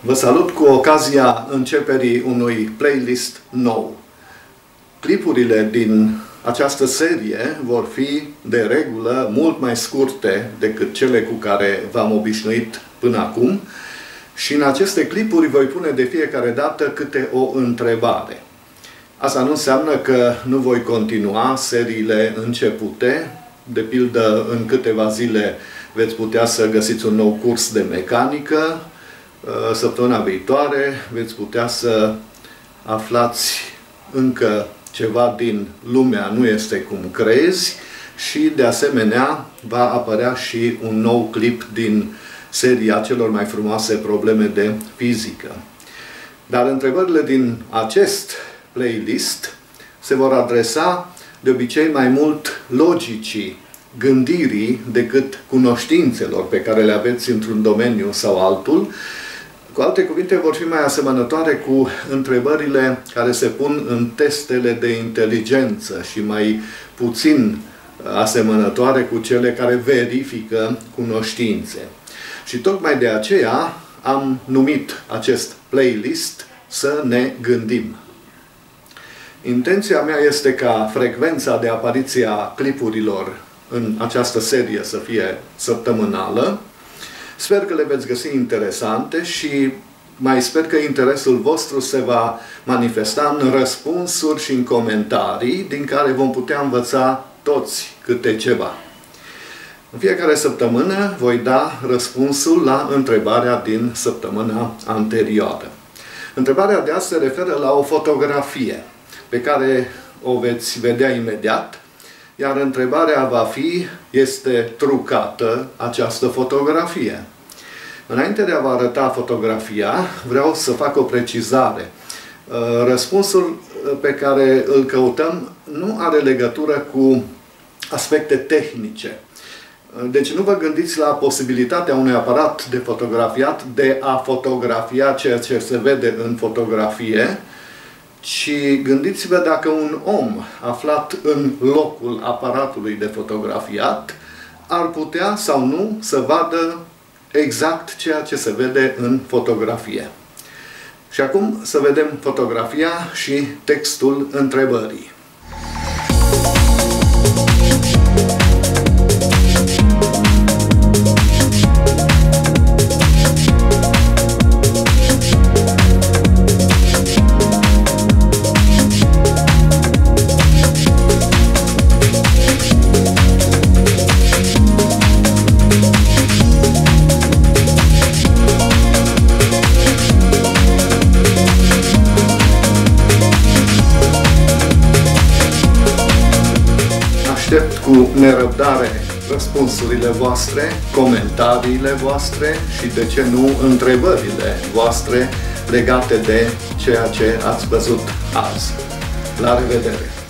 Vă salut cu ocazia începerii unui playlist nou. Clipurile din această serie vor fi, de regulă, mult mai scurte decât cele cu care v-am obișnuit până acum și în aceste clipuri voi pune de fiecare dată câte o întrebare. Asta nu înseamnă că nu voi continua seriile începute, de pildă în câteva zile veți putea să găsiți un nou curs de mecanică, Uh, săptămâna viitoare veți putea să aflați încă ceva din lumea nu este cum crezi și de asemenea va apărea și un nou clip din seria celor mai frumoase probleme de fizică. Dar întrebările din acest playlist se vor adresa de obicei mai mult logicii gândirii decât cunoștințelor pe care le aveți într-un domeniu sau altul cu alte cuvinte, vor fi mai asemănătoare cu întrebările care se pun în testele de inteligență și mai puțin asemănătoare cu cele care verifică cunoștințe. Și tocmai de aceea am numit acest playlist să ne gândim. Intenția mea este ca frecvența de apariție a clipurilor în această serie să fie săptămânală, Sper că le veți găsi interesante și mai sper că interesul vostru se va manifesta în răspunsuri și în comentarii, din care vom putea învăța toți câte ceva. În fiecare săptămână voi da răspunsul la întrebarea din săptămâna anterioară. Întrebarea de azi se referă la o fotografie pe care o veți vedea imediat, iar întrebarea va fi, este trucată această fotografie? Înainte de a vă arăta fotografia, vreau să fac o precizare. Uh, răspunsul uh, pe care îl căutăm nu are legătură cu aspecte tehnice. Uh, deci nu vă gândiți la posibilitatea unui aparat de fotografiat de a fotografia ceea ce se vede în fotografie, ci gândiți-vă dacă un om aflat în locul aparatului de fotografiat ar putea sau nu să vadă exact ceea ce se vede în fotografie. Și acum să vedem fotografia și textul întrebării. Cu nerăbdare răspunsurile voastre, comentariile voastre și, de ce nu, întrebările voastre legate de ceea ce ați văzut azi. La revedere!